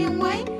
Anyway.